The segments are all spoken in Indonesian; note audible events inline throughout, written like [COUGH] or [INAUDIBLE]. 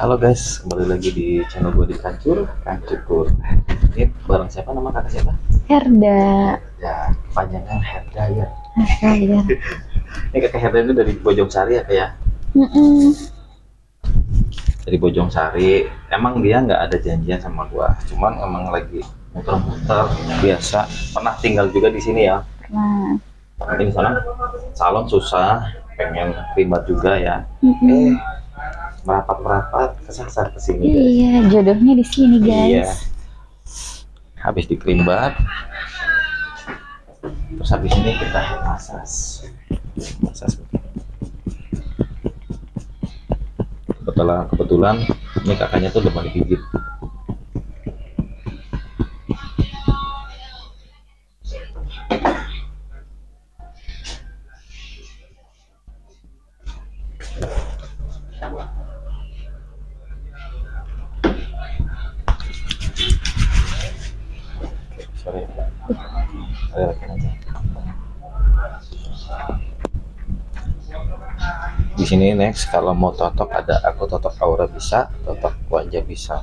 Halo guys, kembali lagi di channel gue di Kancur, Kancukur. Ini bareng siapa nama kakak siapa? Herda. Ya, kepanjangan Herda ya. Herda. [LAUGHS] Ini kakak Herda ini dari Bojong Sari ya kayak? Mm-mm. Dari Bojong Sari. Emang dia nggak ada janjian sama gua, cuman emang lagi muter-muter biasa. Pernah tinggal juga di sini ya. Nah. Ini sana salon susah, pengen primat juga ya. Mm-mm. Eh, merapat-merapat kesasar ke sini guys. Iya, jodohnya di sini Iya. guys. Habis dikerimbat. Terus habis ini kita masas. Masas. Kebetulan, kebetulan ini kakaknya tuh udah mau digigit. Sini next kalau mau totok ada aku totok aura bisa, totok wajah bisa.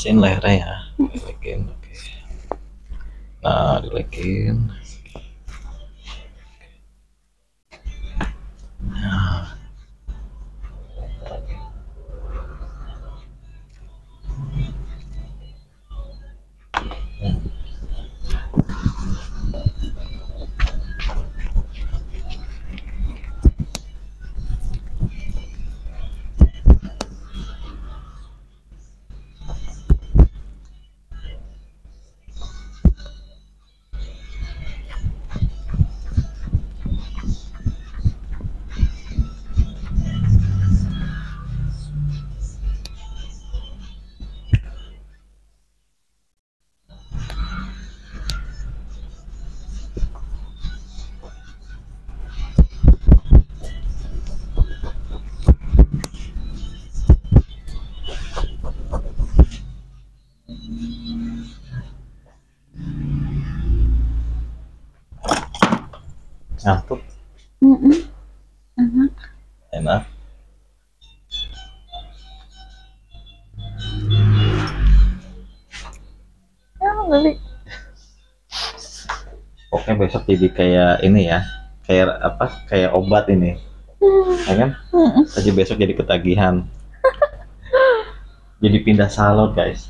mesin lehernya. Ya dilekin oke. Nah dilekin Ngantuk, Mm-mm. Enak. enak. Ya, beli. Pokoknya besok jadi kayak ini ya, kayak apa? Kayak obat ini, ya kan? Aja besok jadi ketagihan. jadi pindah salon guys.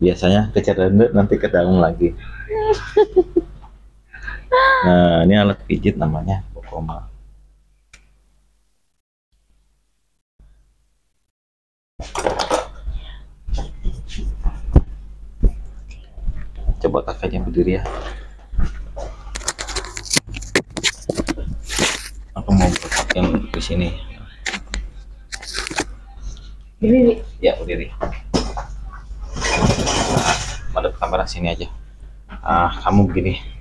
Biasanya ke nanti ke Daung lagi. [LAUGHS] Nah, ini alat pijit namanya Bokoma. Coba kakaknya berdiri ya. Aku mau letakkan di sini. Beli. Ya, berdiri. Madep kamera sini aja. Ah, kamu begini.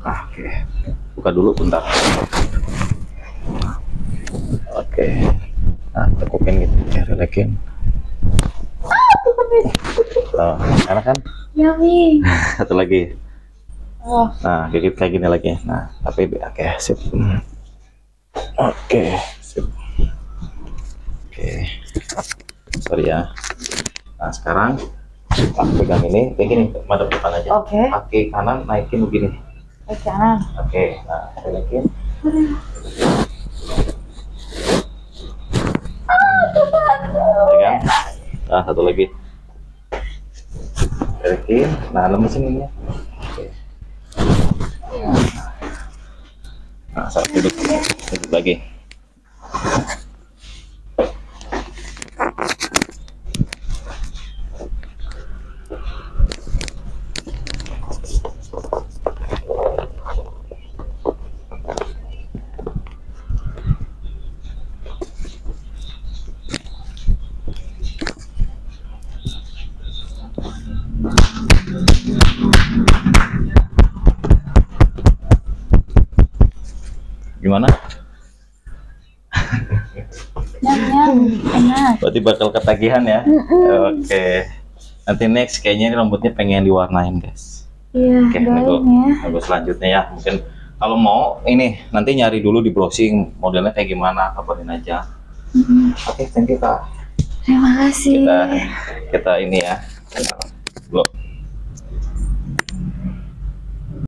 Ah, oke. Buka dulu bentar. Oke. Nah, tekukin gitu, ya, relaxin. Oh, enak kan? Yummy. [LAUGHS] Satu lagi. Oh, Nah, dikit kayak gini lagi. Nah, tapi oke, sip. Hmm. Oke, sip. Oke. Sorry ya. Nah, sekarang aku pegang ini kayak gini, madep depan aja. oke. Kaki kanan naikin begini. Ke kanan. Oke, nah, naikin. Pegang. Nah, satu lagi. Naikin. Nah, lemesin ini ya. Nah, saat duduk, duduk lagi. Gimana? Enak. Berarti bakal ketagihan ya? Oke. Nanti next kayaknya ini rambutnya pengen diwarnain guys. Iya, Oke, doain nego. ya. Nego selanjutnya ya. Mungkin kalau mau ini nanti nyari dulu di browsing modelnya kayak gimana kabarin aja. Mm-mm. Oke, thank you kak. Terima kasih. Kita kita ini ya.